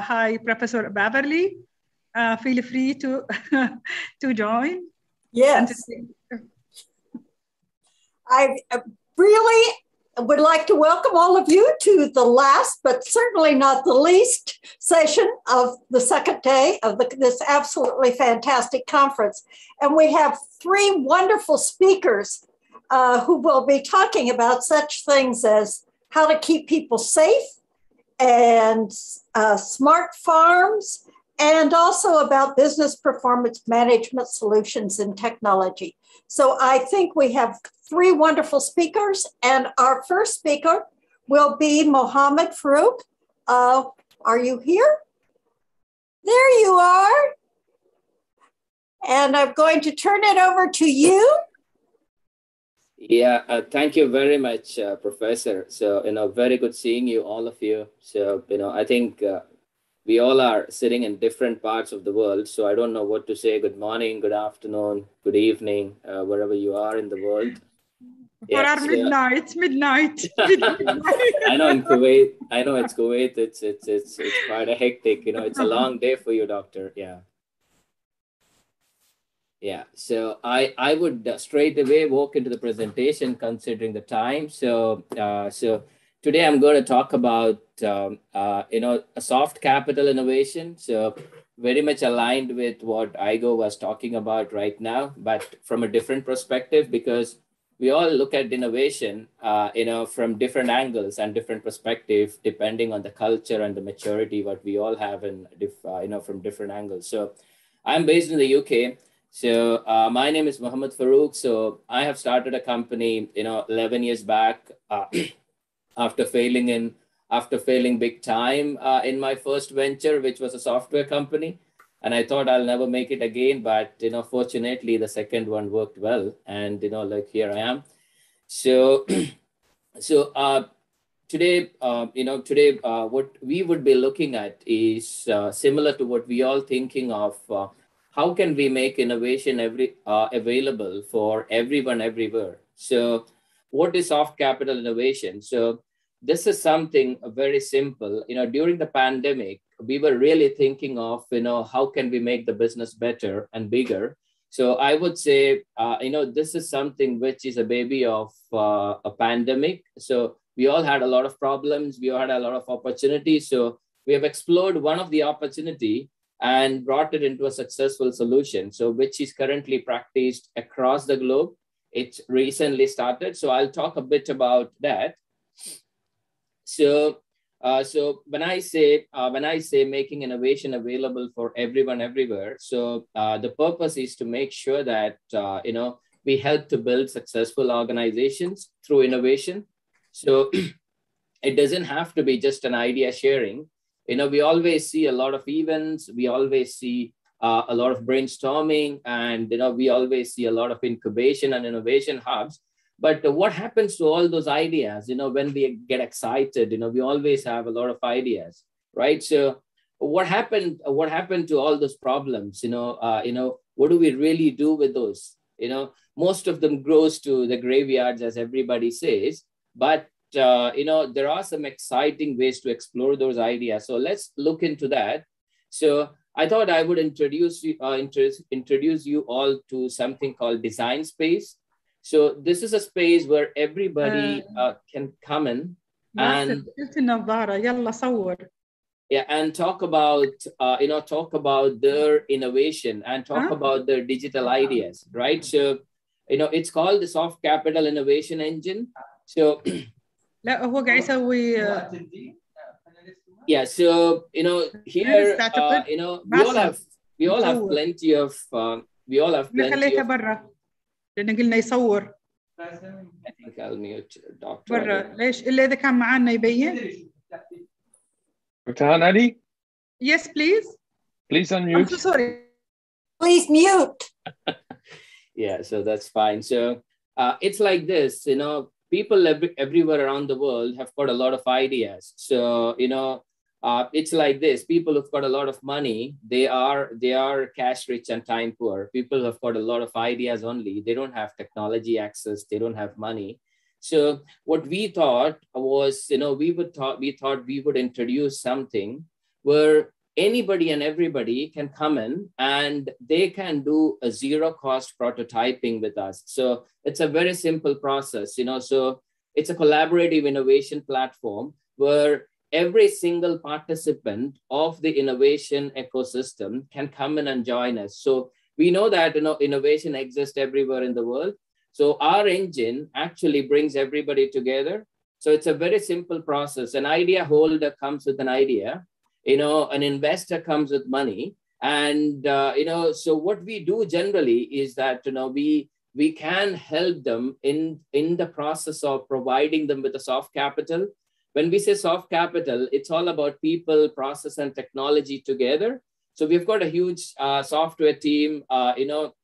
hi, Professor Beverly. Uh, feel free to to join. Yes. I really would like to welcome all of you to the last, but certainly not the least, session of the second day of the, this absolutely fantastic conference. And we have three wonderful speakers uh, who will be talking about such things as how to keep people safe and uh, smart farms, and also about business performance management solutions and technology. So I think we have three wonderful speakers, and our first speaker will be Mohammed Farouk. Uh, are you here? There you are. And I'm going to turn it over to you. Yeah, uh, thank you very much, uh, Professor. So, you know, very good seeing you, all of you. So, you know, I think uh, we all are sitting in different parts of the world. So, I don't know what to say. Good morning, good afternoon, good evening, uh, wherever you are in the world. For our midnight, midnight. midnight. I know in Kuwait, I know it's Kuwait. It's it's it's it's quite a hectic. You know, it's a long day for you, doctor. Yeah. Yeah, so I I would uh, straight away walk into the presentation considering the time. So uh, so today I'm going to talk about um, uh, you know a soft capital innovation. So very much aligned with what Igor was talking about right now, but from a different perspective because we all look at innovation, uh, you know, from different angles and different perspective, depending on the culture and the maturity what we all have, and uh, you know, from different angles. So, I'm based in the UK. So, uh, my name is Mohammed Farouk. So, I have started a company, you know, 11 years back uh, after failing in after failing big time uh, in my first venture, which was a software company and I thought I'll never make it again. But you know, fortunately, the second one worked well, and you know, like here I am. So, so uh, today, uh, you know, today, uh, what we would be looking at is uh, similar to what we all thinking of. How can we make innovation every uh, available for everyone everywhere? So, what is soft capital innovation? So, this is something very simple. You know, during the pandemic, we were really thinking of, you know, how can we make the business better and bigger? So I would say, uh, you know, this is something which is a baby of uh, a pandemic. So we all had a lot of problems. We all had a lot of opportunities. So we have explored one of the opportunity and brought it into a successful solution. So which is currently practiced across the globe. It's recently started. So I'll talk a bit about that. So uh, so when I say uh, when I say making innovation available for everyone everywhere, so uh, the purpose is to make sure that uh, you know we help to build successful organizations through innovation. So it doesn't have to be just an idea sharing. You know, we always see a lot of events. We always see uh, a lot of brainstorming, and you know, we always see a lot of incubation and innovation hubs. But what happens to all those ideas you know when we get excited you know we always have a lot of ideas right? So what happened what happened to all those problems you know uh, you know what do we really do with those? You know most of them grows to the graveyards as everybody says but uh, you know there are some exciting ways to explore those ideas so let's look into that so i thought i would introduce you uh, introduce, introduce you all to something called design space so this is a space where everybody uh, uh can come in and yeah, and talk about uh, you know talk about their innovation and talk huh? about their digital ideas, right? So you know it's called the soft capital innovation engine. So لا هو قاعد يسوي yeah so you know here uh, you know we all have we all have plenty of uh, we all have plenty of لان قلنا يصور I think I'll mute Dr. برا ليش الا اذا كان معنا يبين Dr. Hanadi? Yes, please. Please unmute. I'm so sorry. Please mute. yeah, so that's fine. So uh, it's like this, you know, people every, everywhere around the world have got a lot of ideas. So, you know, uh, it's like this. People who've got a lot of money they are they are cash rich and time poor. People have got a lot of ideas only they don't have technology access they don't have money. So what we thought was you know we would thought we thought we would introduce something where anybody and everybody can come in and they can do a zero cost prototyping with us. So it's a very simple process, you know. So it's a collaborative innovation platform where every single participant of the innovation ecosystem can come in and join us. So we know that you know innovation exists everywhere in the world. So our engine actually brings everybody together. So it's a very simple process. An idea holder comes with an idea you know an investor comes with money and uh, you know so what we do generally is that you know we we can help them in in the process of providing them with a soft capital. When we say soft capital it's all about people process and technology together. So we've got a huge uh, software team uh, you know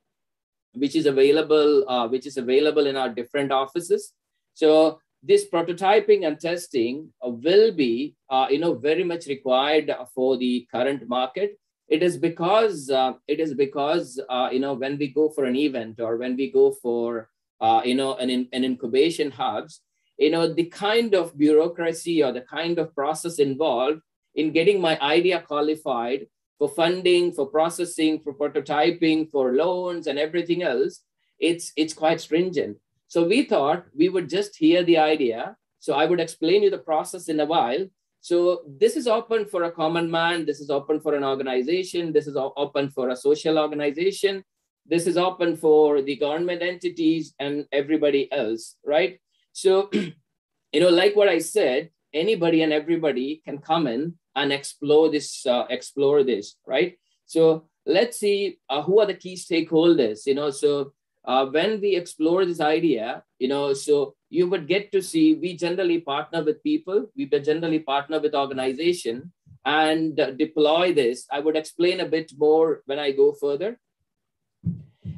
which is available uh, which is available in our different offices. So this prototyping and testing uh, will be, uh, you know, very much required for the current market. It is because uh, it is because uh, you know when we go for an event or when we go for uh, you know an, an incubation hubs, you know the kind of bureaucracy or the kind of process involved in getting my idea qualified for funding, for processing, for prototyping, for loans and everything else, it's it's quite stringent. So we thought we would just hear the idea. So I would explain you the process in a while. So this is open for a common man. This is open for an organization. This is open for a social organization. This is open for the government entities and everybody else, right? So, you know, like what I said, anybody and everybody can come in and explore this, uh, explore this, right? So let's see uh, who are the key stakeholders. You know, so uh, when we explore this idea, you know, so you would get to see we generally partner with people, we generally partner with organization and deploy this. I would explain a bit more when I go further.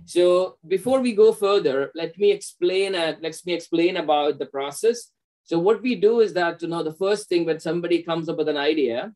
So before we go further, let me explain. Uh, let me explain about the process. So what we do is that you know the first thing when somebody comes up with an idea,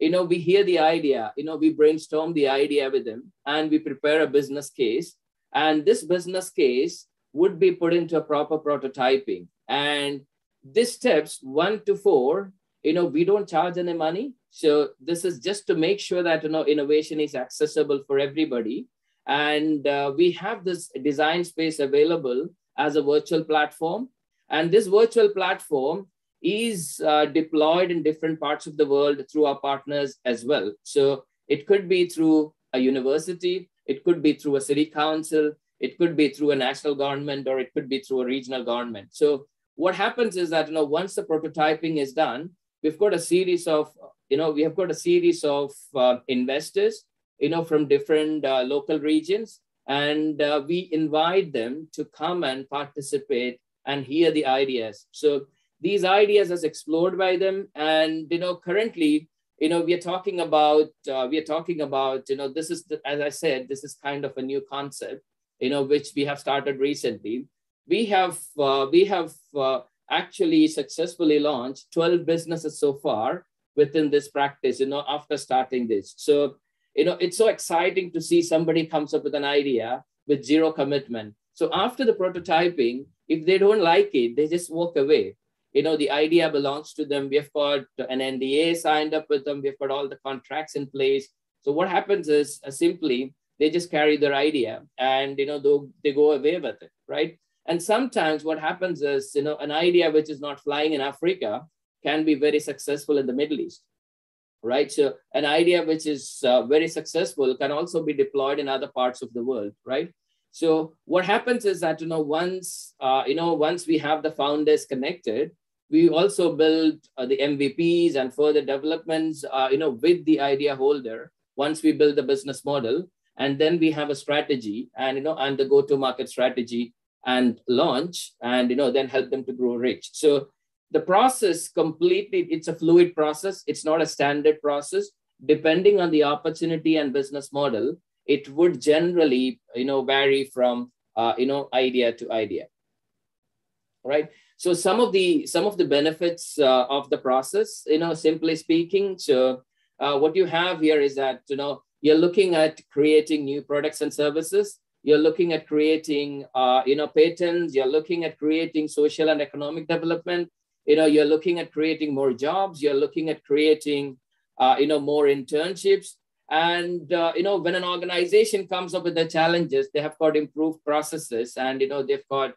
you know we hear the idea, you know we brainstorm the idea with them, and we prepare a business case and this business case would be put into a proper prototyping. And this steps one to four, you know, we don't charge any money. So this is just to make sure that, you know, innovation is accessible for everybody. And uh, we have this design space available as a virtual platform. And this virtual platform is uh, deployed in different parts of the world through our partners as well. So it could be through a university, it could be through a city council, it could be through a national government, or it could be through a regional government. So what happens is that you know once the prototyping is done, we've got a series of you know we have got a series of uh, investors you know from different uh, local regions, and uh, we invite them to come and participate and hear the ideas. So these ideas are explored by them, and you know currently you know, we are talking about, uh, we are talking about, you know, this is, the, as I said, this is kind of a new concept, you know, which we have started recently. We have, uh, we have uh, actually successfully launched 12 businesses so far within this practice, you know, after starting this. So, you know, it's so exciting to see somebody comes up with an idea with zero commitment. So after the prototyping, if they don't like it, they just walk away you know the idea belongs to them. We've got an nda signed up with them. We've got all the contracts in place. So what happens is uh, simply they just carry their idea and you know they go away with it right? And sometimes what happens is you know an idea which is not flying in africa can be very successful in the middle east right? So an idea which is uh, very successful can also be deployed in other parts of the world right? So what happens is that you know once uh, you know once we have the founders connected we also build uh, the MVPs and further developments, uh, you know, with the idea holder. Once we build the business model, and then we have a strategy, and you know, and the go-to-market strategy and launch, and you know, then help them to grow rich. So the process completely, it's a fluid process. It's not a standard process. Depending on the opportunity and business model, it would generally, you know, vary from uh, you know idea to idea. Right so some of the some of the benefits uh, of the process you know simply speaking so uh, what you have here is that you know you're looking at creating new products and services. You're looking at creating uh, you know patents. You're looking at creating social and economic development. You know you're looking at creating more jobs. You're looking at creating uh, you know, more internships. And, uh, you know, when an organization comes up with the challenges, they have got improved processes and, you know, they've got,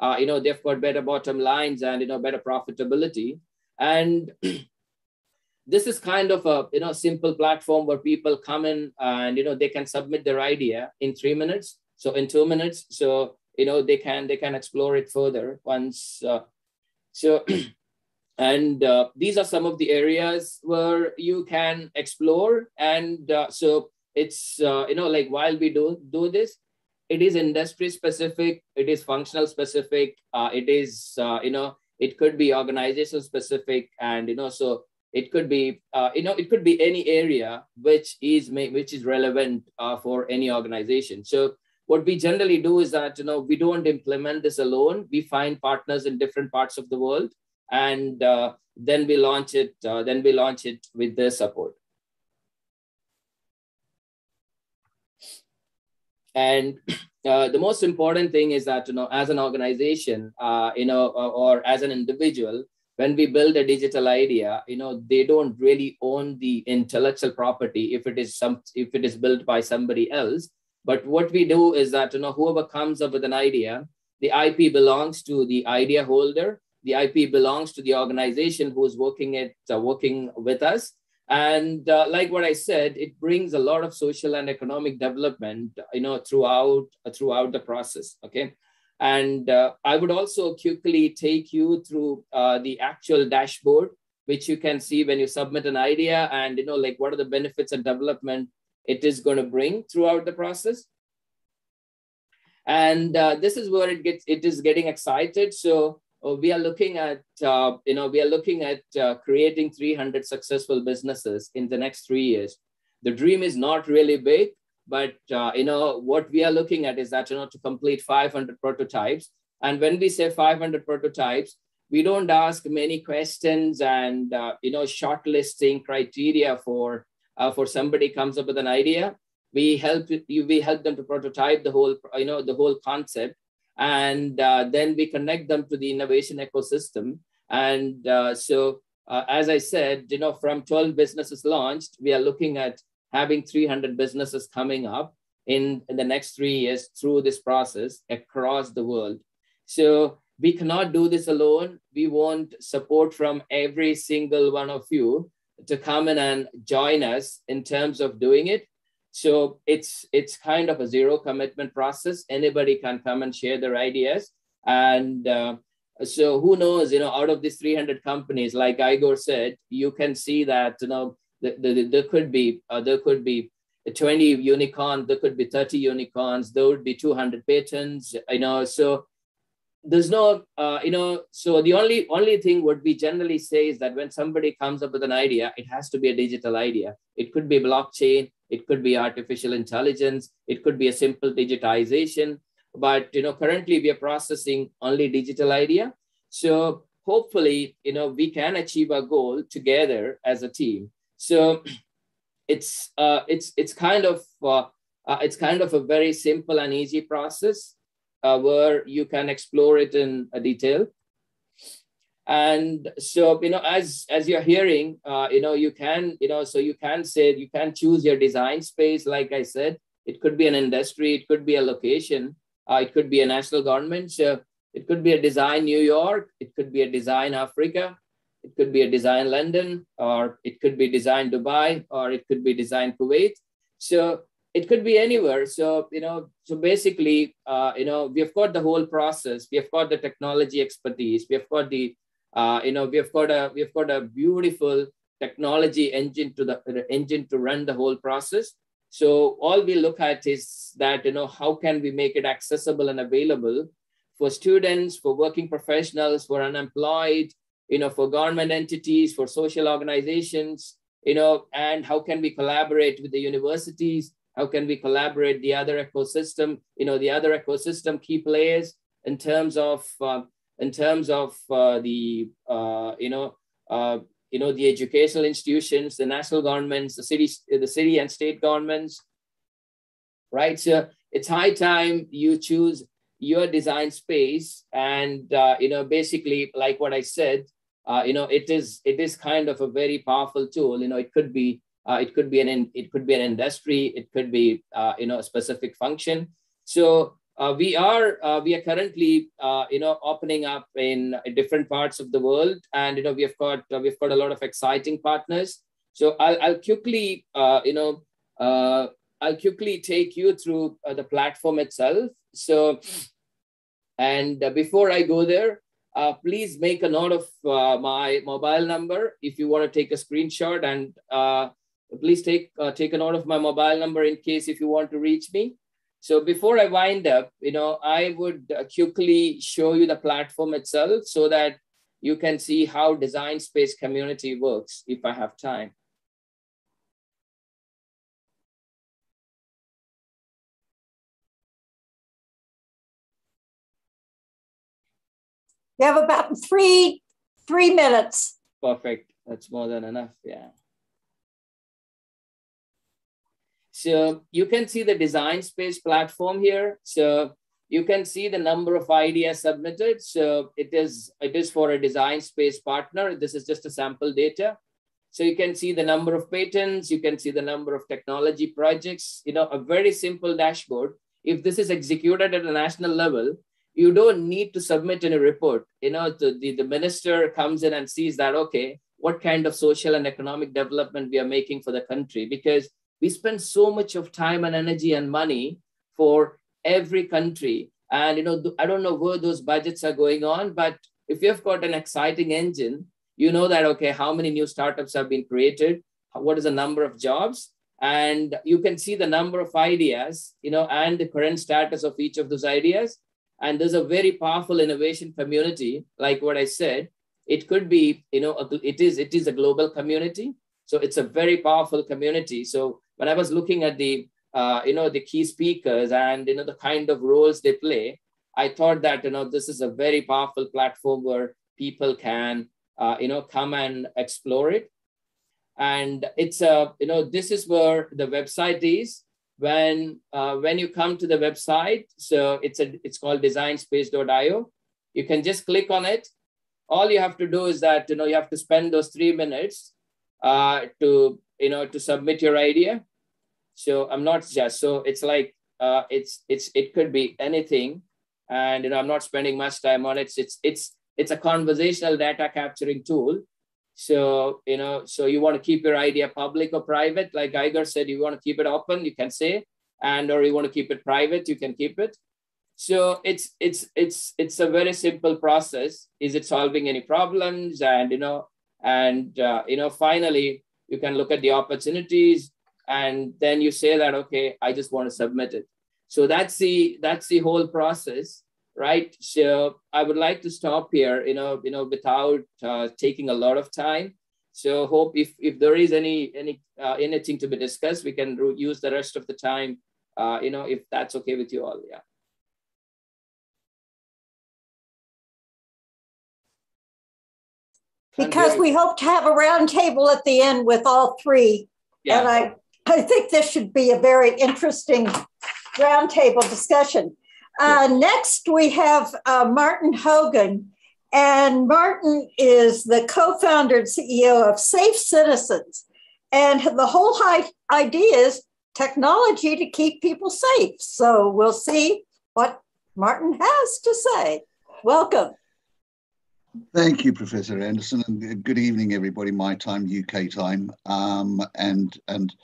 uh, you know, they've got better bottom lines and, you know, better profitability. And this is kind of a, you know, simple platform where people come in and, you know, they can submit their idea in three minutes. So in two minutes, so, you know, they can, they can explore it further once. Uh, so And uh, these are some of the areas where you can explore. And uh, so it's, uh, you know, like while we do, do this, it is industry specific, it is functional specific, uh, it is, uh, you know, it could be organization specific. And, you know, so it could be, uh, you know, it could be any area which is, which is relevant for any organization. So what we generally do is that, you know, we don't implement this alone. We find partners in different parts of the world and uh, then we launch it. Uh, then we launch it with their support. And uh, the most important thing is that you know, as an organization, uh, you know, or, or as an individual, when we build a digital idea, you know, they don't really own the intellectual property if it is some if it is built by somebody else. But what we do is that you know, whoever comes up with an idea, the IP belongs to the idea holder the IP belongs to the organization who is working it, uh, working with us. And uh, like what I said, it brings a lot of social and economic development, you know, throughout uh, throughout the process. Okay, and uh, I would also quickly take you through uh, the actual dashboard, which you can see when you submit an idea, and you know, like what are the benefits and development it is going to bring throughout the process. And uh, this is where it gets it is getting excited. So we are looking at uh, you know we are looking at uh, creating 300 successful businesses in the next three years. The dream is not really big but uh, you know what we are looking at is that you know to complete 500 prototypes. And when we say 500 prototypes we don't ask many questions and uh, you know shortlisting criteria for uh, for somebody comes up with an idea. We help you we help them to prototype the whole you know the whole concept and uh, then we connect them to the innovation ecosystem. And uh, so, uh, as I said, you know, from 12 businesses launched, we are looking at having 300 businesses coming up in, in the next three years through this process across the world. So we cannot do this alone. We want support from every single one of you to come in and join us in terms of doing it. So it's it's kind of a zero commitment process. Anybody can come and share their ideas, and uh, so who knows? You know, out of these 300 companies, like Igor said, you can see that you know the, the, there could be uh, there could be 20 unicorns, there could be 30 unicorns, there would be 200 patents. You know, so there's no uh, you know so the only only thing what we generally say is that when somebody comes up with an idea it has to be a digital idea. It could be blockchain it could be artificial intelligence it could be a simple digitization. But you know currently we are processing only digital idea. So hopefully you know we can achieve our goal together as a team. So it's uh, it's it's kind of uh, uh, it's kind of a very simple and easy process uh, where you can explore it in a detail. And so you know as as you're hearing uh, you know you can you know so you can say you can choose your design space. Like i said it could be an industry it could be a location uh, it could be a national government. So it could be a design new york it could be a design africa it could be a design london or it could be design dubai or it could be design kuwait. So it could be anywhere so you know so basically uh, you know we've got the whole process we've got the technology expertise we've got the uh, you know, we've got a we've got a beautiful technology engine to the engine to run the whole process. So all we look at is that you know how can we make it accessible and available for students, for working professionals, for unemployed, you know, for government entities, for social organizations, you know, and how can we collaborate with the universities? How can we collaborate the other ecosystem, you know, the other ecosystem key players in terms of uh, in terms of uh, the uh, you know uh, you know the educational institutions, the national governments, the city, the city and state governments, right? So it's high time you choose your design space, and uh, you know basically like what I said, uh, you know, it is it is kind of a very powerful tool. You know, it could be uh, it could be an it could be an industry, it could be uh, you know a specific function. So uh, we are uh, we are currently uh, you know opening up in different parts of the world, and you know we have got we've got a lot of exciting partners. So I'll, I'll quickly you know I'll quickly take you through the platform itself. So and before I go there, uh, please make a note of uh, my mobile number if you want to take a screenshot and uh, please take, uh, take a note of my mobile number in case if you want to reach me. So before I wind up, you know, I would uh, quickly show you the platform itself so that you can see how design space community works if I have time. You have about three three minutes. Perfect. That's more than enough. Yeah. So you can see the design space platform here. So you can see the number of ideas submitted. So it is, it is for a design space partner. This is just a sample data. So you can see the number of patents, you can see the number of technology projects, you know, a very simple dashboard. If this is executed at a national level, you don't need to submit any report. You know, the, the, the minister comes in and sees that, okay, what kind of social and economic development we are making for the country because we spend so much of time and energy and money for every country. And you know i don't know where those budgets are going on but if you've got an exciting engine you know that okay how many new startups have been created? What is the number of jobs? And you can see the number of ideas you know and the current status of each of those ideas. And there's a very powerful innovation community like what i said. It could be you know it is it is a global community. So it's a very powerful community. So when I was looking at the uh, you know the key speakers and you know the kind of roles they play, I thought that you know this is a very powerful platform where people can uh, you know come and explore it. And it's a you know this is where the website is when uh, when you come to the website. So it's a it's called designspace.io. You can just click on it. All you have to do is that you know you have to spend those three minutes uh, to you know to submit your idea. So i'm not just so it's like uh, it's it's it could be anything. And you know i'm not spending much time on it. It's it's it's, a conversational data capturing tool. So you know so you want to keep your idea public or private? Like Igor said you want to keep it open you can say. And or you want to keep it private you can keep it. So it's it's it's it's a very simple process. Is it solving any problems? And you know and uh, you know finally you can look at the opportunities and then you say that okay i just want to submit it. So that's the that's the whole process right? So i would like to stop here you know you know without uh, taking a lot of time. So hope if if there is any any uh, anything to be discussed we can use the rest of the time uh, you know if that's okay with you all yeah because we hope to have a roundtable at the end with all three. Yeah. And I, I think this should be a very interesting roundtable discussion. Uh, next, we have uh, Martin Hogan. And Martin is the co founder and CEO of Safe Citizens. And the whole idea is technology to keep people safe. So we'll see what Martin has to say. Welcome. Thank you, Professor Anderson, and good evening, everybody. My time, UK time, um, and and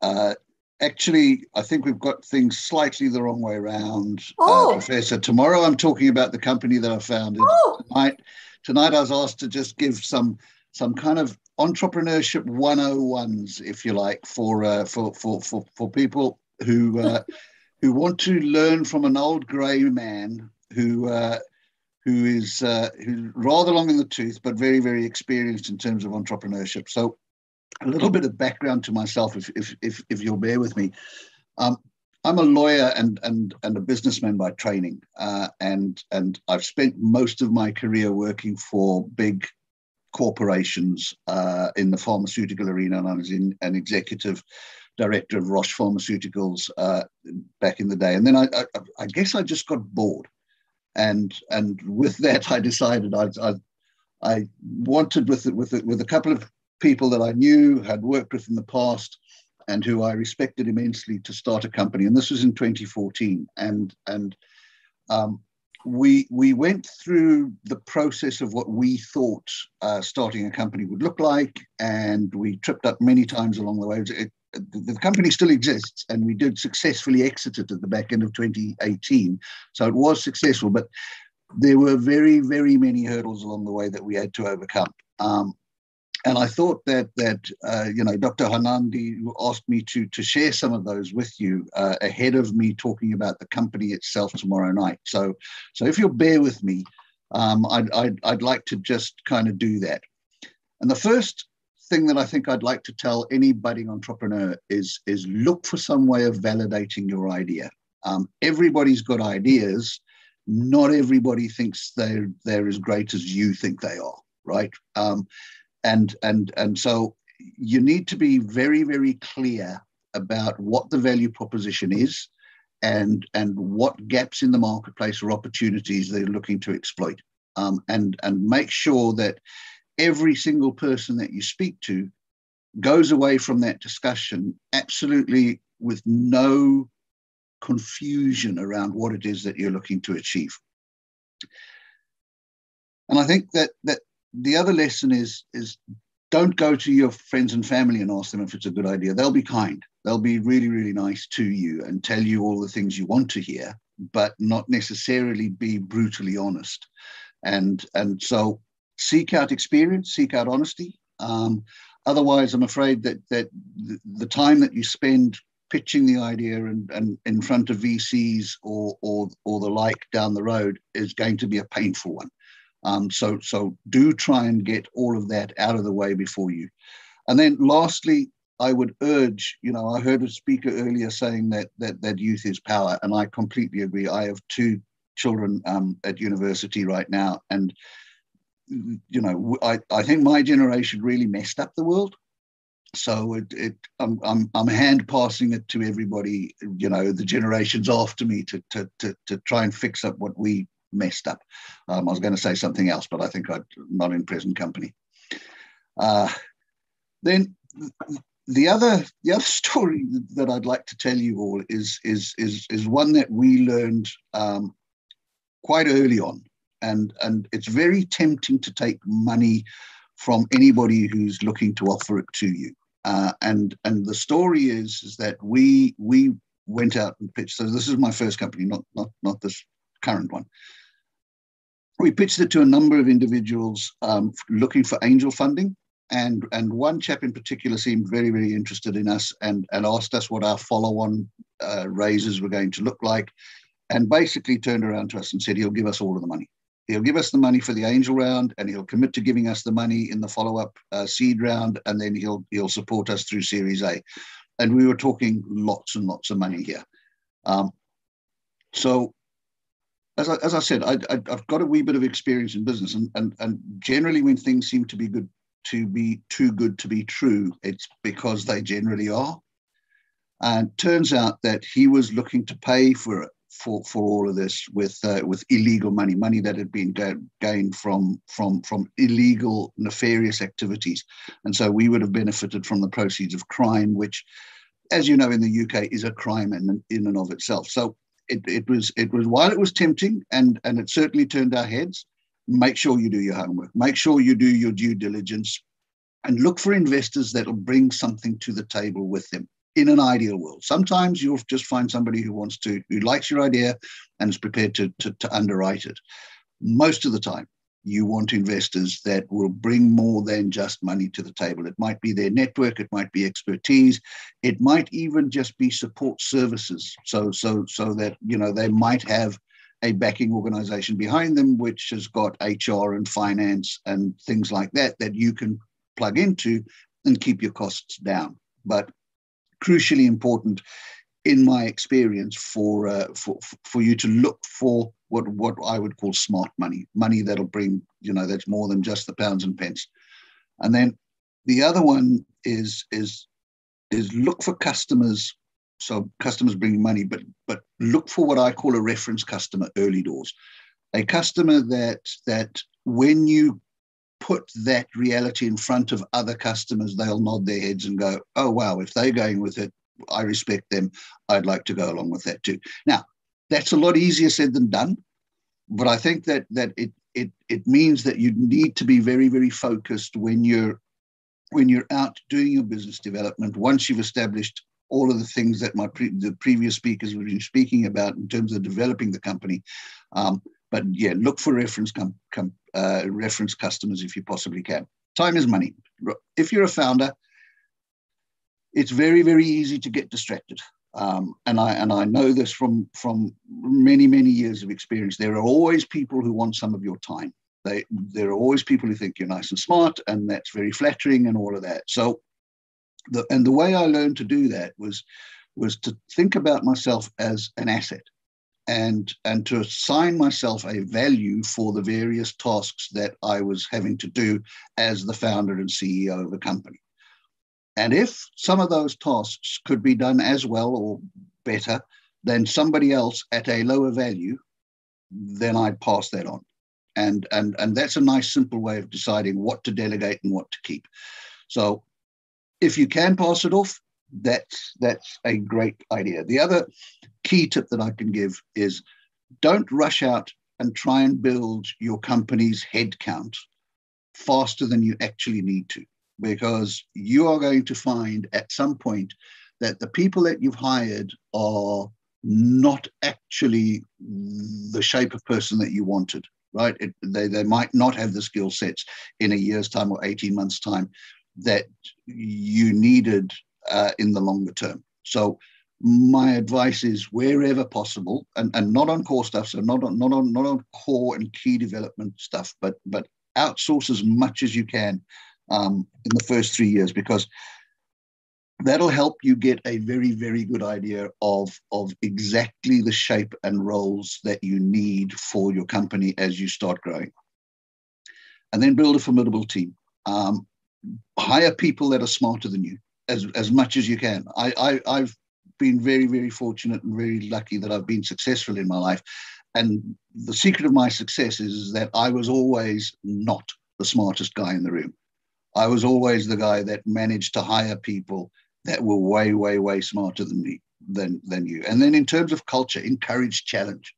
uh, actually, I think we've got things slightly the wrong way around, uh, oh. uh, Professor. Tomorrow, I'm talking about the company that I founded. Oh. Tonight, tonight, I was asked to just give some some kind of entrepreneurship 101s, if you like, for uh, for, for for for people who uh, who want to learn from an old grey man who uh, who is uh, who's rather long in the tooth, but very, very experienced in terms of entrepreneurship. So, a little bit of background to myself, if if if, if you'll bear with me. Um, I'm a lawyer and and and a businessman by training, uh, and and I've spent most of my career working for big corporations uh, in the pharmaceutical arena, and I was in an executive director of Roche Pharmaceuticals uh, back in the day. And then I, I, I guess I just got bored and and with that, I decided I'd, I'd I wanted with it with with a couple of people that I knew had worked with in the past and who I respected immensely to start a company. And this was in 2014. And and um, we we went through the process of what we thought uh, starting a company would look like, and we tripped up many times along the way. It, the company still exists, and we did successfully exit it at the back end of 2018. So it was successful, but there were very, very many hurdles along the way that we had to overcome. Um, and I thought that that uh, you know Dr. Hanadi asked me to to share some of those with you uh, ahead of me talking about the company itself tomorrow night. So so if you'll bear with me, um, I'd, I'd I'd like to just kind of do that. And the first thing that I think I'd like to tell any budding entrepreneur is is look for some way of validating your idea. Um, everybody's got ideas. Not everybody thinks they're they're as great as you think they are, right? Um, and and and so you need to be very very clear about what the value proposition is and and what gaps in the marketplace or opportunities they're looking to exploit um, and and make sure that every single person that you speak to goes away from that discussion absolutely with no confusion around what it is that you're looking to achieve and i think that that the other lesson is is don't go to your friends and family and ask them if it's a good idea. They'll be kind. They'll be really, really nice to you and tell you all the things you want to hear, but not necessarily be brutally honest. And and so seek out experience, seek out honesty. Um, otherwise, I'm afraid that that the, time that you spend pitching the idea and, and in front of VCs or, or or the like down the road is going to be a painful one. Um, so, so do try and get all of that out of the way before you. And then lastly, I would urge, you know, I heard a speaker earlier saying that that, that youth is power, and I completely agree. I have two children um, at university right now, and you know, I, I think my generation really messed up the world. So it, it I'm, I'm, I'm hand passing it to everybody, you know, the generations after me to, to, to, to try and fix up what we messed up. Um, I was going to say something else, but I think I'm not in present company. Uh, then the other the other story that I'd like to tell you all is is is is one that we learned um, quite early on, and and it's very tempting to take money from anybody who's looking to offer it to you. Uh, and and the story is is that we we went out and pitched. So this is my first company, not not not this current one we pitched it to a number of individuals um, looking for angel funding. And, and one chap in particular seemed very, very interested in us and, and asked us what our follow on uh, raises were going to look like. And basically turned around to us and said he'll give us all of the money. He'll give us the money for the angel round and he'll commit to giving us the money in the follow up uh, seed round. And then he'll, he'll support us through Series A. And we were talking lots and lots of money here. Um, so as I, as I said, I, have got a wee bit of experience in business, and, and and generally, when things seem to be good to be too good to be true, it's because they generally are. And turns out that he was looking to pay for it for, for all of this with uh, with illegal money, money that had been gained from from from illegal nefarious activities, and so we would have benefited from the proceeds of crime, which, as you know, in the UK is a crime in in and of itself. So it, it was it was while it was tempting and and it certainly turned our heads make sure you do your homework. Make sure you do your due diligence and look for investors that will bring something to the table with them in an ideal world sometimes you'll just find somebody who wants to who likes your idea and is prepared to, to, to underwrite it most of the time you want investors that will bring more than just money to the table. It might be their network, it might be expertise, it might even just be support services. So, so, so that you know they might have a backing organization behind them, which has got HR and finance and things like that that you can plug into and keep your costs down. But crucially important, in my experience, for uh, for for you to look for what what I would call smart money, money that'll bring you know that's more than just the pounds and pence. And then the other one is is is look for customers. So customers bring money, but but look for what I call a reference customer early doors, a customer that that when you put that reality in front of other customers, they'll nod their heads and go, "Oh wow, if they're going with it, I respect them. I'd like to go along with that too." Now, that's a lot easier said than done, but I think that that it it it means that you need to be very very focused when you're when you're out doing your business development. Once you've established all of the things that my pre- the previous speakers were speaking about in terms of developing the company. Um, but yeah, look for reference com, com, uh, reference customers if you possibly can. Time is money. If you're a founder, it's very very easy to get distracted. Um, and I and I know this from from many many years of experience. There are always people who want some of your time. They there are always people who think you're nice and smart, and that's very flattering and all of that. So the, and the way I learned to do that was was to think about myself as an asset and and to assign myself a value for the various tasks that I was having to do as the founder and CEO of a company. And if some of those tasks could be done as well or better than somebody else at a lower value, then I'd pass that on. And and and that's a nice simple way of deciding what to delegate and what to keep. So if you can pass it off, that's that's a great idea. The other key tip that I can give is don't rush out and try and build your company's headcount faster than you actually need to, because you are going to find at some point that the people that you've hired are not actually the shape of person that you wanted, right? It, they, they might not have the skill sets in a year's time or 18 months' time that you needed uh, in the longer term. So my advice is wherever possible, and, and not on core stuff, so not on not on not on core and key development stuff, but but outsource as much as you can um, in the first three years because that'll help you get a very very good idea of of exactly the shape and roles that you need for your company as you start growing and then build a formidable team um, hire people that are smarter than you as, as much as you can. I, I, I've been very, very fortunate and very lucky that I've been successful in my life. And the secret of my success is that I was always not the smartest guy in the room. I was always the guy that managed to hire people that were way, way, way smarter than me, than than you. And then in terms of culture, encourage challenge.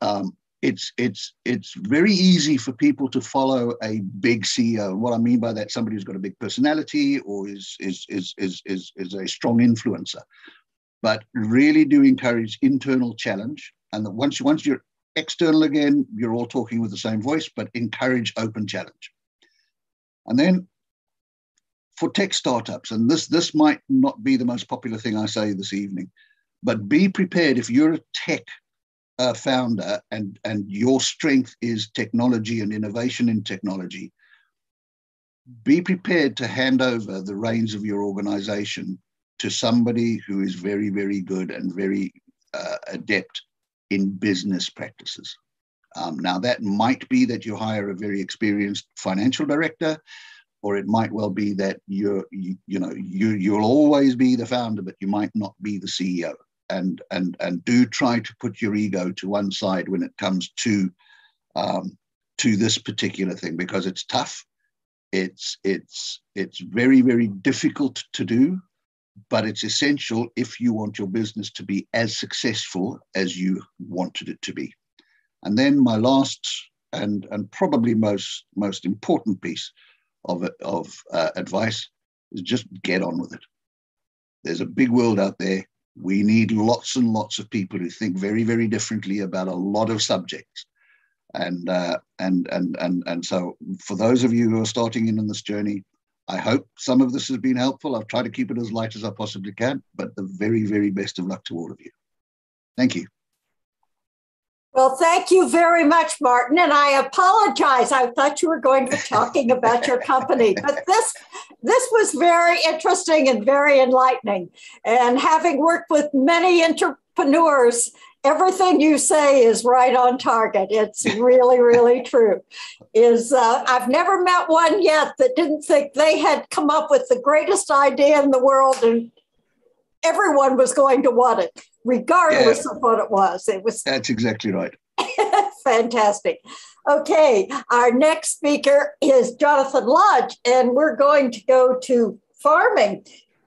Um, it's it's it's very easy for people to follow a big CEO. What I mean by that, somebody who's got a big personality or is is is is is, is a strong influencer. But really do encourage internal challenge. And that once once you're external again, you're all talking with the same voice, but encourage open challenge. And then for tech startups, and this this might not be the most popular thing I say this evening, but be prepared if you're a tech uh, founder and, and your strength is technology and innovation in technology, be prepared to hand over the reins of your organization to somebody who is very, very good and very uh, adept in business practices. Um, now, that might be that you hire a very experienced financial director, or it might well be that you're, you, you know, you, you'll always be the founder, but you might not be the CEO and and and do try to put your ego to one side when it comes to um, to this particular thing because it's tough. It's it's it's very very difficult to do, but it's essential if you want your business to be as successful as you wanted it to be. And then my last and and probably most most important piece of of uh, advice is just get on with it. There's a big world out there we need lots and lots of people who think very, very differently about a lot of subjects. And, uh, and, and, and, and so for those of you who are starting in on this journey, I hope some of this has been helpful. I've tried to keep it as light as I possibly can, but the very, very best of luck to all of you. Thank you. Well, thank you very much, Martin. And I apologize. I thought you were going to be talking about your company, but this this was very interesting and very enlightening. And having worked with many entrepreneurs, everything you say is right on target. It's really, really true. Is uh, I've never met one yet that didn't think they had come up with the greatest idea in the world and everyone was going to want it regardless yeah. of what it was. It was that's exactly right. Fantastic. Okay, our next speaker is Jonathan Lodge, and we're going to go to farming.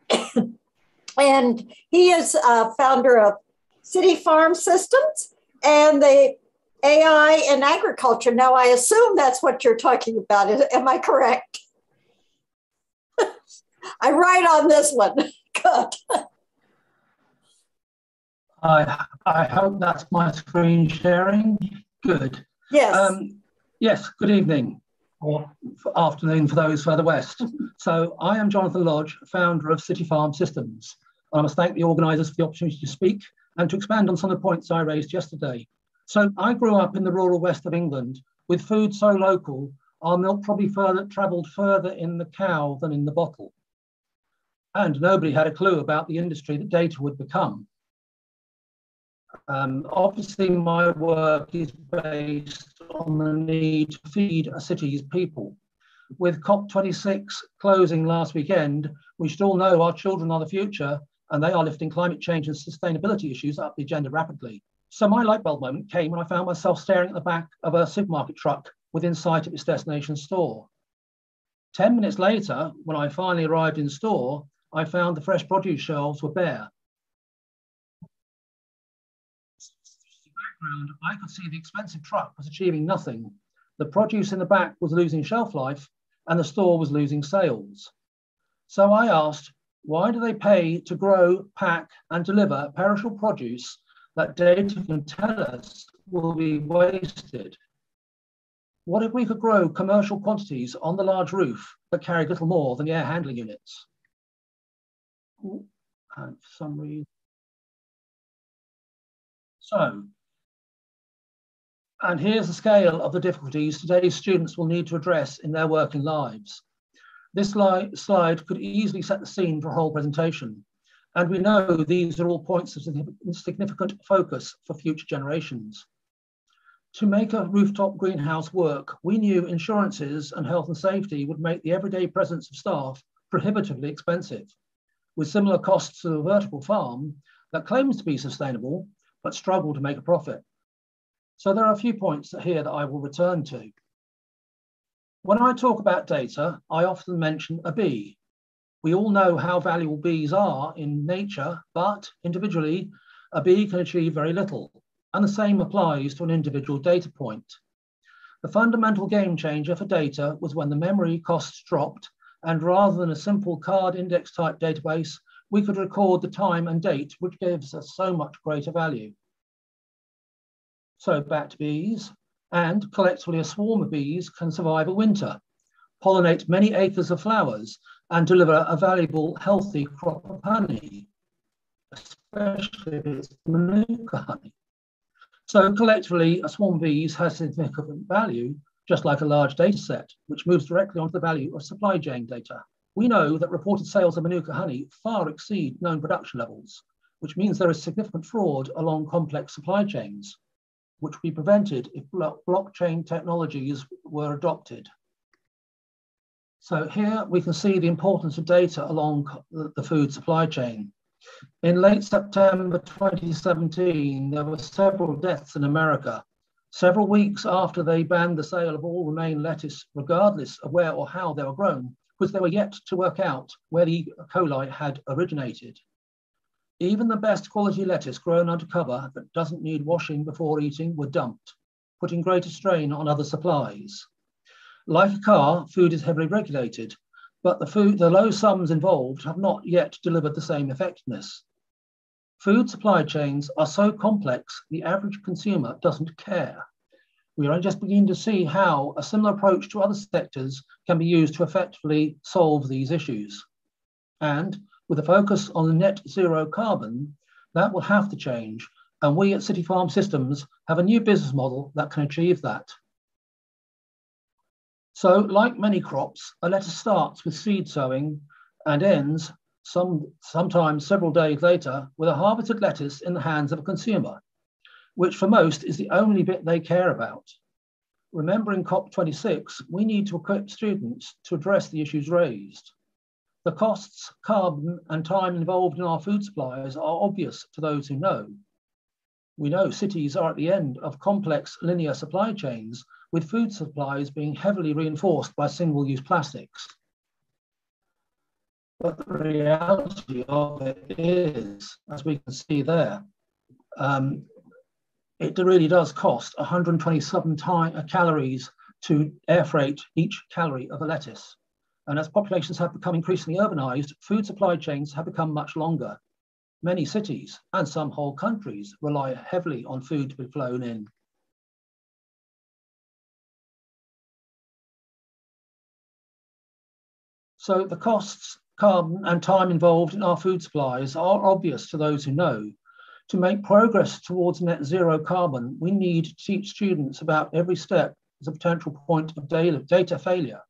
and he is a founder of City Farm Systems and the AI in agriculture. Now, I assume that's what you're talking about. Am I correct? I write on this one. Good. I, I hope that's my screen sharing. Good. Yes. Um, yes, good evening or afternoon for those further west. so I am Jonathan Lodge, founder of City Farm Systems. And I must thank the organisers for the opportunity to speak and to expand on some of the points I raised yesterday. So I grew up in the rural west of England with food so local, our milk probably further travelled further in the cow than in the bottle. And nobody had a clue about the industry that data would become. Um, obviously, my work is based on the need to feed a city's people. With COP26 closing last weekend, we should all know our children are the future and they are lifting climate change and sustainability issues up the agenda rapidly. So my light bulb moment came when I found myself staring at the back of a supermarket truck within sight of its destination store. 10 minutes later, when I finally arrived in store, I found the fresh produce shelves were bare. background, I could see the expensive truck was achieving nothing. The produce in the back was losing shelf life and the store was losing sales. So I asked, why do they pay to grow, pack, and deliver perishable produce that data can tell us will be wasted? What if we could grow commercial quantities on the large roof that carried little more than air handling units? and for some reason. So and here's the scale of the difficulties today's students will need to address in their working lives. This slide could easily set the scene for a whole presentation. And we know these are all points of significant focus for future generations. To make a rooftop greenhouse work, we knew insurances and health and safety would make the everyday presence of staff prohibitively expensive, with similar costs to a vertical farm that claims to be sustainable, but struggle to make a profit. So there are a few points here that I will return to. When I talk about data, I often mention a bee. We all know how valuable bees are in nature, but individually, a bee can achieve very little. And the same applies to an individual data point. The fundamental game changer for data was when the memory costs dropped, and rather than a simple card index type database, we could record the time and date, which gives us so much greater value. So back to bees, and collectively a swarm of bees can survive a winter, pollinate many acres of flowers, and deliver a valuable, healthy crop of honey, especially if it's manuka honey. So collectively, a swarm of bees has significant value, just like a large data set, which moves directly onto the value of supply chain data. We know that reported sales of manuka honey far exceed known production levels, which means there is significant fraud along complex supply chains which would be prevented if blockchain technologies were adopted. So here we can see the importance of data along the food supply chain. In late September 2017, there were several deaths in America, several weeks after they banned the sale of all romaine lettuce, regardless of where or how they were grown, because they were yet to work out where the E. coli had originated. Even the best quality lettuce grown under cover that doesn't need washing before eating were dumped, putting greater strain on other supplies. Like a car, food is heavily regulated, but the, food, the low sums involved have not yet delivered the same effectiveness. Food supply chains are so complex, the average consumer doesn't care. We are just beginning to see how a similar approach to other sectors can be used to effectively solve these issues. And with a focus on net zero carbon, that will have to change. And we at City Farm Systems have a new business model that can achieve that. So like many crops, a lettuce starts with seed sowing and ends some, sometimes several days later with a harvested lettuce in the hands of a consumer, which for most is the only bit they care about. Remembering COP26, we need to equip students to address the issues raised. The costs, carbon, and time involved in our food supplies are obvious to those who know. We know cities are at the end of complex linear supply chains with food supplies being heavily reinforced by single-use plastics. But the reality of it is, as we can see there, um, it really does cost 127 uh, calories to air freight each calorie of a lettuce. And as populations have become increasingly urbanized, food supply chains have become much longer. Many cities and some whole countries rely heavily on food to be flown in. So the costs, carbon and time involved in our food supplies are obvious to those who know. To make progress towards net zero carbon, we need to teach students about every step as a potential point of data failure.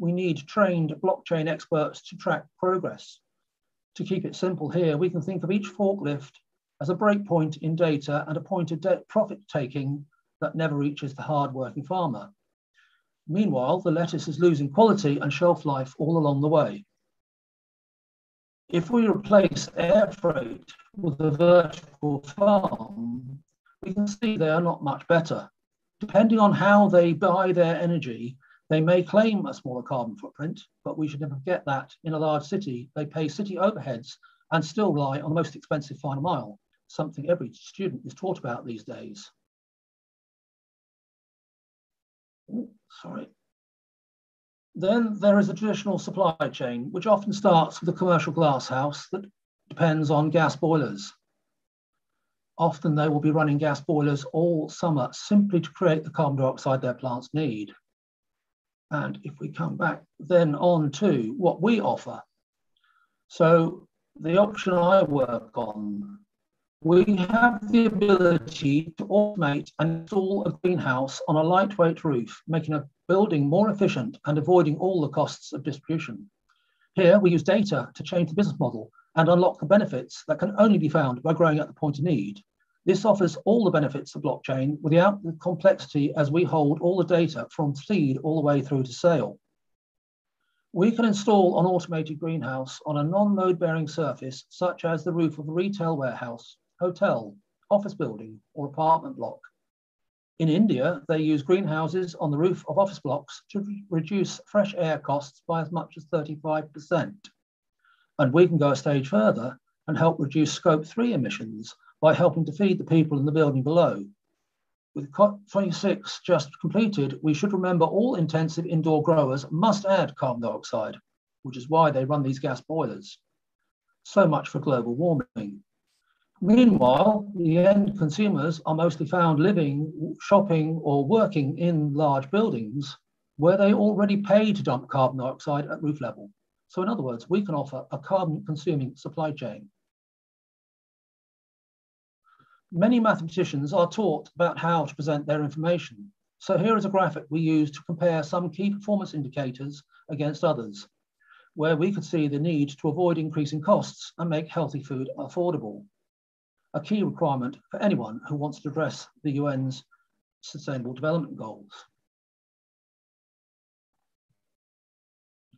We need trained blockchain experts to track progress. To keep it simple here, we can think of each forklift as a breakpoint in data and a point of profit taking that never reaches the hard-working farmer. Meanwhile, the lettuce is losing quality and shelf life all along the way. If we replace air freight with a vertical farm, we can see they are not much better. Depending on how they buy their energy, they may claim a smaller carbon footprint, but we should never forget that in a large city, they pay city overheads and still rely on the most expensive final mile, something every student is taught about these days. Ooh, sorry. Then there is a traditional supply chain, which often starts with a commercial glass house that depends on gas boilers. Often they will be running gas boilers all summer simply to create the carbon dioxide their plants need. And if we come back then on to what we offer. So the option I work on, we have the ability to automate and install a greenhouse on a lightweight roof, making a building more efficient and avoiding all the costs of distribution. Here we use data to change the business model and unlock the benefits that can only be found by growing at the point of need. This offers all the benefits of blockchain without the complexity as we hold all the data from seed all the way through to sale. We can install an automated greenhouse on a non-load bearing surface, such as the roof of a retail warehouse, hotel, office building, or apartment block. In India, they use greenhouses on the roof of office blocks to re reduce fresh air costs by as much as 35%. And we can go a stage further and help reduce scope three emissions by helping to feed the people in the building below. With COP26 just completed, we should remember all intensive indoor growers must add carbon dioxide, which is why they run these gas boilers. So much for global warming. Meanwhile, the end consumers are mostly found living, shopping, or working in large buildings where they already pay to dump carbon dioxide at roof level. So in other words, we can offer a carbon consuming supply chain. Many mathematicians are taught about how to present their information. So here is a graphic we use to compare some key performance indicators against others, where we could see the need to avoid increasing costs and make healthy food affordable. A key requirement for anyone who wants to address the UN's Sustainable Development Goals.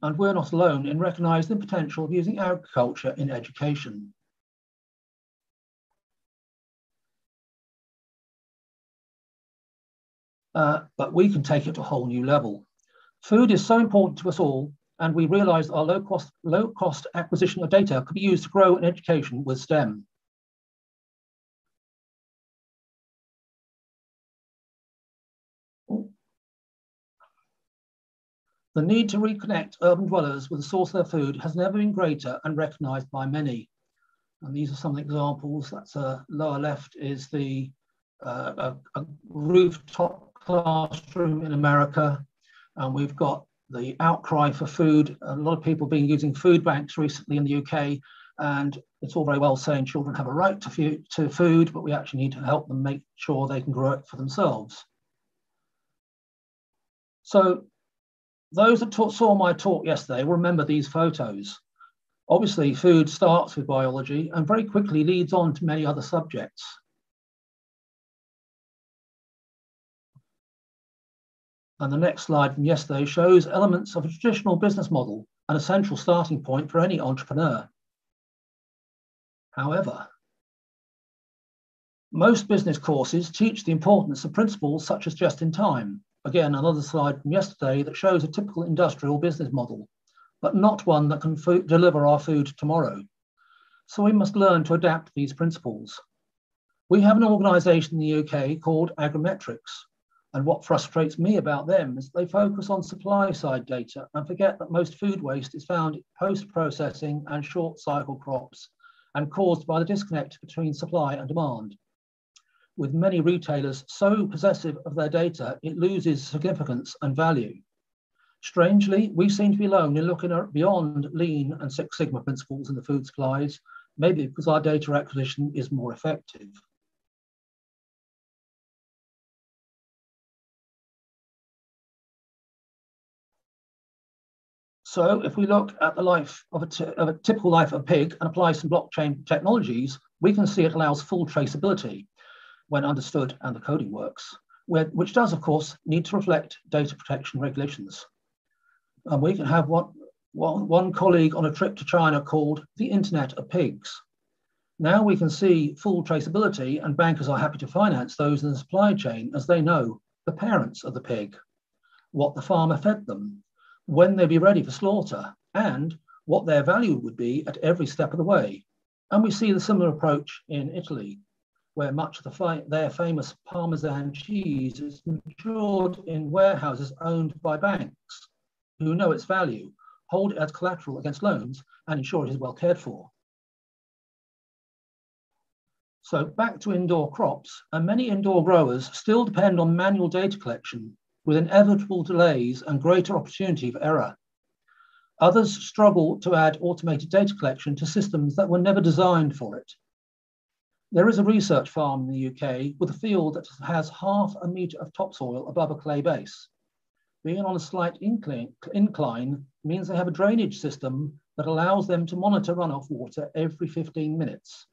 And we're not alone in recognizing the potential of using agriculture in education. Uh, but we can take it to a whole new level. Food is so important to us all, and we realize our low cost, low cost acquisition of data could be used to grow an education with STEM. The need to reconnect urban dwellers with the source of their food has never been greater and recognized by many. And these are some examples. That's a uh, lower left is the uh, a, a rooftop classroom in America, and we've got the outcry for food. A lot of people have been using food banks recently in the UK, and it's all very well saying children have a right to, food, to food, but we actually need to help them make sure they can grow it for themselves. So those that saw my talk yesterday will remember these photos. Obviously, food starts with biology and very quickly leads on to many other subjects. And the next slide from yesterday shows elements of a traditional business model, an essential starting point for any entrepreneur. However, Most business courses teach the importance of principles such as just in time. Again, another slide from yesterday that shows a typical industrial business model, but not one that can deliver our food tomorrow. So we must learn to adapt these principles. We have an organisation in the UK called Agrimetrics, and what frustrates me about them is they focus on supply side data and forget that most food waste is found post processing and short cycle crops and caused by the disconnect between supply and demand with many retailers so possessive of their data, it loses significance and value. Strangely, we seem to be alone in looking beyond lean and Six Sigma principles in the food supplies, maybe because our data acquisition is more effective. So if we look at the life of a, of a typical life of a pig and apply some blockchain technologies, we can see it allows full traceability when understood and the coding works, where, which does, of course, need to reflect data protection regulations. And we can have one, one, one colleague on a trip to China called the Internet of Pigs. Now we can see full traceability, and bankers are happy to finance those in the supply chain as they know the parents of the pig, what the farmer fed them, when they'd be ready for slaughter, and what their value would be at every step of the way. And we see the similar approach in Italy, where much of the their famous Parmesan cheese is matured in warehouses owned by banks who know its value, hold it as collateral against loans, and ensure it is well cared for. So back to indoor crops, and many indoor growers still depend on manual data collection with inevitable delays and greater opportunity for error. Others struggle to add automated data collection to systems that were never designed for it there is a research farm in the UK with a field that has half a metre of topsoil above a clay base. Being on a slight incline, incline means they have a drainage system that allows them to monitor runoff water every 15 minutes.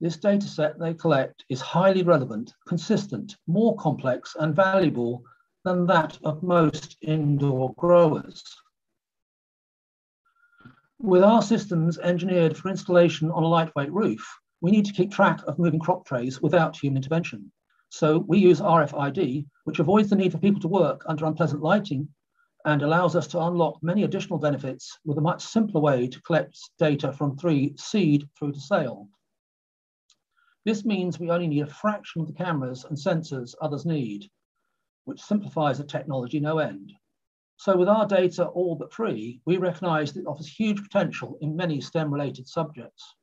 This data set they collect is highly relevant, consistent, more complex and valuable than that of most indoor growers. With our systems engineered for installation on a lightweight roof, we need to keep track of moving crop trays without human intervention. So we use RFID, which avoids the need for people to work under unpleasant lighting and allows us to unlock many additional benefits with a much simpler way to collect data from three seed through to sale. This means we only need a fraction of the cameras and sensors others need, which simplifies the technology no end. So with our data all but free, we recognize that it offers huge potential in many STEM related subjects.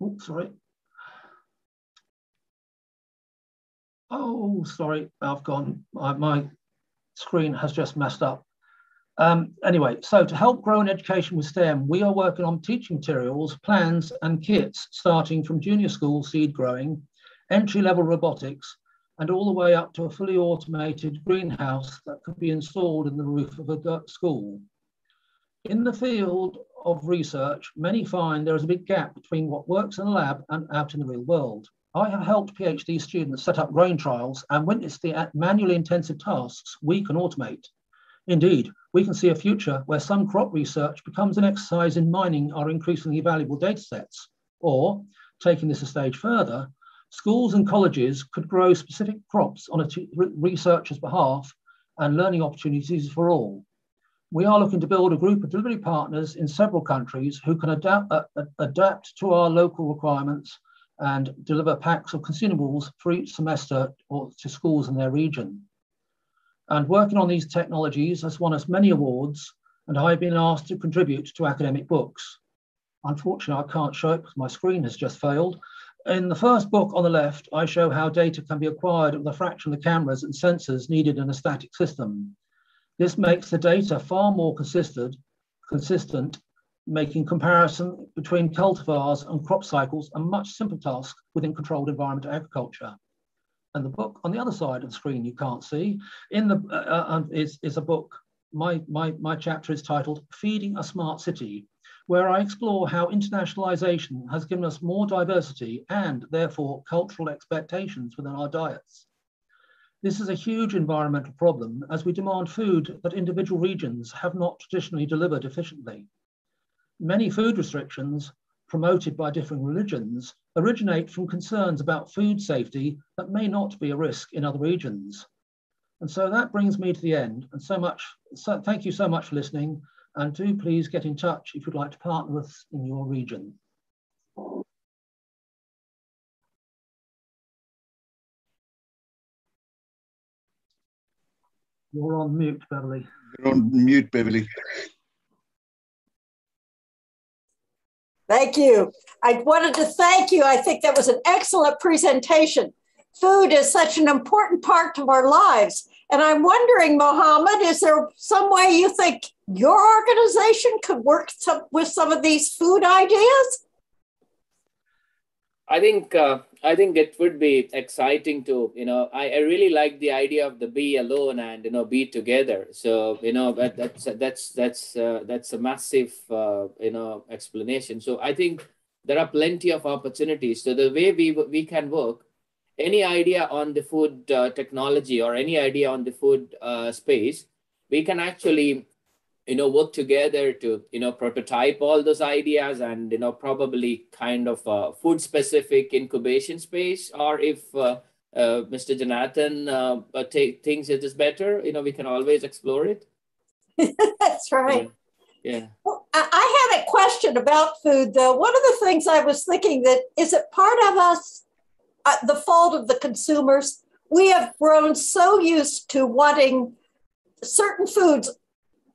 Oh, sorry. Oh, sorry, I've gone, my, my screen has just messed up. Um, anyway, so to help grow an education with STEM, we are working on teaching materials, plans and kits, starting from junior school seed growing, entry level robotics, and all the way up to a fully automated greenhouse that could be installed in the roof of a school. In the field of research, many find there is a big gap between what works in a lab and out in the real world. I have helped PhD students set up grain trials and witnessed the manually intensive tasks we can automate. Indeed, we can see a future where some crop research becomes an exercise in mining our increasingly valuable data sets. Or, taking this a stage further, schools and colleges could grow specific crops on a researcher's behalf and learning opportunities for all we are looking to build a group of delivery partners in several countries who can adapt, uh, adapt to our local requirements and deliver packs of consumables for each semester or to schools in their region. And working on these technologies has won us many awards, and I've been asked to contribute to academic books. Unfortunately, I can't show it because my screen has just failed. In the first book on the left, I show how data can be acquired with a fraction of the cameras and sensors needed in a static system. This makes the data far more consistent, consistent, making comparison between cultivars and crop cycles a much simpler task within controlled environment agriculture. And the book on the other side of the screen you can't see in the uh, uh, is, is a book. My, my, my chapter is titled Feeding a Smart City, where I explore how internationalization has given us more diversity and therefore cultural expectations within our diets. This is a huge environmental problem as we demand food that individual regions have not traditionally delivered efficiently. Many food restrictions promoted by different religions originate from concerns about food safety that may not be a risk in other regions. And so that brings me to the end. And so much, so thank you so much for listening. And do please get in touch if you'd like to partner with us in your region. You're on mute, Beverly. You're on mute, Beverly. Thank you. I wanted to thank you. I think that was an excellent presentation. Food is such an important part of our lives. And I'm wondering, Mohammed, is there some way you think your organization could work with some of these food ideas? I think uh, I think it would be exciting to you know I, I really like the idea of the be alone and you know be together. So you know that, that's that's that's uh, that's a massive uh, you know explanation. So I think there are plenty of opportunities. So the way we we can work, any idea on the food uh, technology or any idea on the food uh, space, we can actually you know work together to you know prototype all those ideas and you know probably kind of a food specific incubation space. Or if uh, uh, mr jonathan uh, uh take, thinks it is better you know we can always explore it. That's right. Yeah, yeah. Well, i had a question about food though. One of the things i was thinking that is it part of us uh, the fault of the consumers we have grown so used to wanting certain foods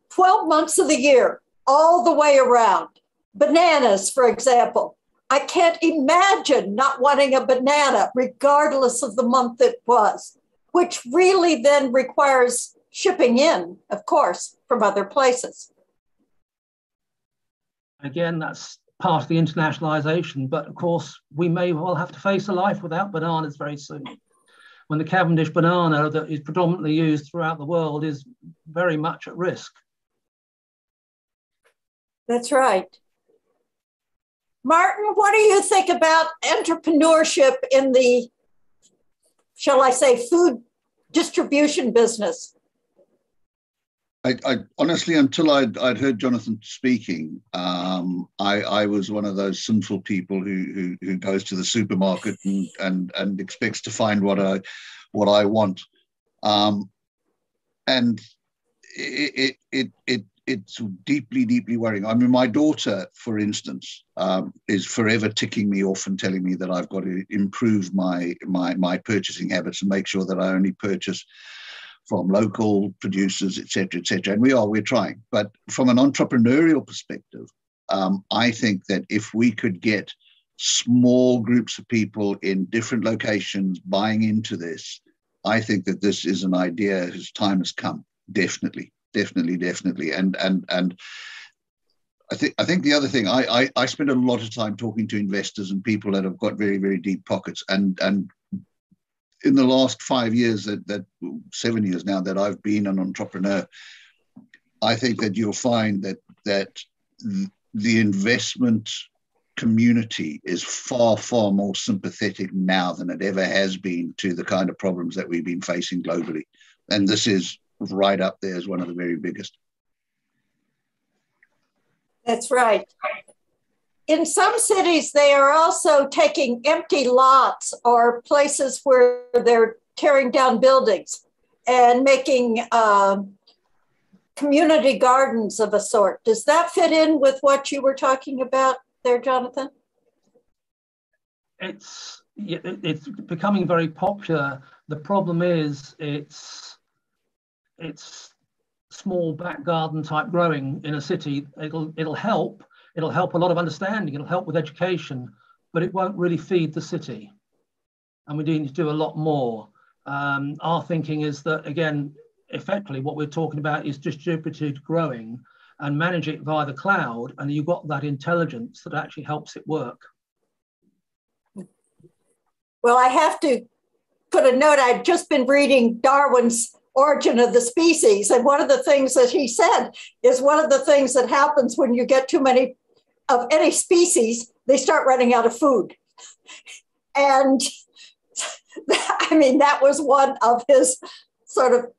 12 months of the year, all the way around. Bananas, for example. I can't imagine not wanting a banana, regardless of the month it was, which really then requires shipping in, of course, from other places. Again, that's part of the internationalization, but of course, we may well have to face a life without bananas very soon. When the Cavendish banana that is predominantly used throughout the world is very much at risk. That's right. Martin, what do you think about entrepreneurship in the, shall I say, food distribution business? I, I honestly, until I'd, I'd heard Jonathan speaking, um, I, I was one of those sinful people who, who, who goes to the supermarket and, and, and expects to find what I, what I want. Um, and it, it, it, it it's deeply, deeply worrying. I mean, my daughter, for instance, um, is forever ticking me off and telling me that I've got to improve my my my purchasing habits and make sure that I only purchase from local producers, etc., etc. And we are, we're trying. But from an entrepreneurial perspective, um, I think that if we could get small groups of people in different locations buying into this, I think that this is an idea whose time has come. Definitely definitely, definitely. And and and I think I think the other thing I, I I spend a lot of time talking to investors and people that have got very very deep pockets and and in the last five years that that seven years now that I've been an entrepreneur, I think that you'll find that that the investment community is far far more sympathetic now than it ever has been to the kind of problems that we've been facing globally and this is right up there as one of the very biggest. That's right. In some cities, they are also taking empty lots or places where they're tearing down buildings and making uh, community gardens of a sort. Does that fit in with what you were talking about there, Jonathan? It's it's becoming very popular. The problem is it's it's small back garden type growing in a city, it'll it'll help. It'll help a lot of understanding. It'll help with education, but it won't really feed the city. And we need to do a lot more. Um, our thinking is that again, effectively, what we're talking about is distributed growing and manage it via the cloud, and you've got that intelligence that actually helps it work. Well, I have to put a note. I've just been reading Darwin's origin of the species. And one of the things that he said is one of the things that happens when you get too many of any species, they start running out of food. And I mean, that was one of his sort of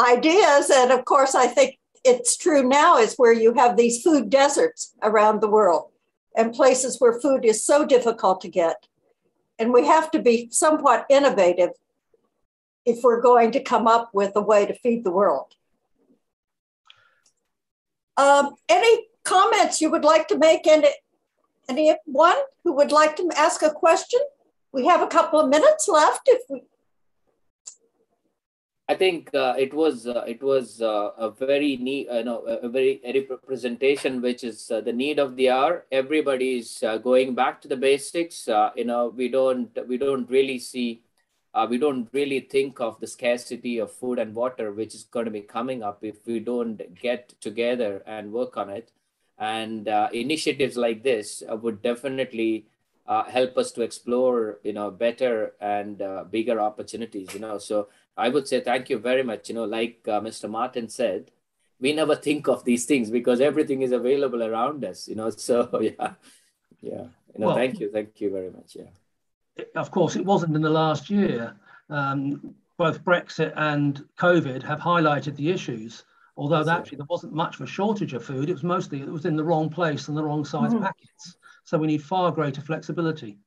ideas. And of course, I think it's true now is where you have these food deserts around the world. and places where food is so difficult to get. And we have to be somewhat innovative if we're going to come up with a way to feed the world. Um, any comments you would like to make? Any, anyone who would like to ask a question? We have a couple of minutes left if we I think uh, it was uh, it was uh, a very neat, uh, no, a very representation which is uh, the need of the hour. Everybody is uh, going back to the basics. you know, we don't we don't really see, we don't really think of the scarcity of food and water, which is going to be coming up if we don't get together and work on it. And initiatives like this would definitely help us to explore, you know, better and bigger opportunities. You know, so I would say thank you very much. You know, like uh, Mr. Martin said, we never think of these things because everything is available around us. You know, so yeah, yeah. You know, well, thank you, thank you very much. Yeah. Of course, it wasn't in the last year. Um, both Brexit and COVID have highlighted the issues. Although That's actually it. there wasn't much of a shortage of food, it was mostly it was in the wrong place and the wrong size mm. packets. So we need far greater flexibility.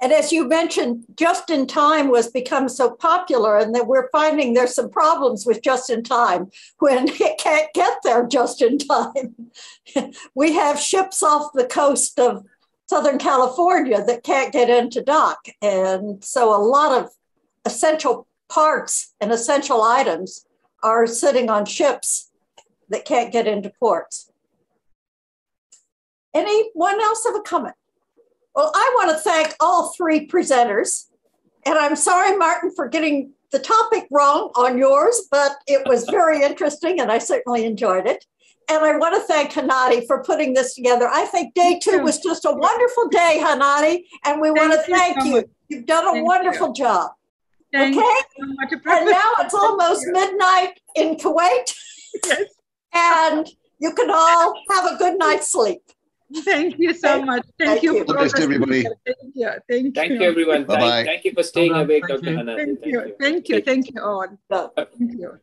And as you mentioned, just in time was become so popular, and that we're finding there's some problems with just in time when it can't get there just in time. we have ships off the coast of Southern California that can't get into dock. And so a lot of essential parts and essential items are sitting on ships that can't get into ports. Anyone else have a comment? Well, I want to thank all three presenters. And I'm sorry, Martin, for getting the topic wrong on yours, but it was very interesting and I certainly enjoyed it. And I want to thank Hanadi for putting this together. I think day two was just a wonderful day, Hanadi, and we thank want to thank you. you. You've done a thank wonderful you. job. Thank okay? and now it's almost midnight in Kuwait. Yes. And you can all have a good night's sleep. Thank you so much. Thank, Thank you. you. best, everybody. Thank you. Thank, Thank you. everyone. Bye-bye. Thank, you for staying Bye-bye. awake, Dr. Hanadi. Thank you. Thank you. Thank you all. Thank you.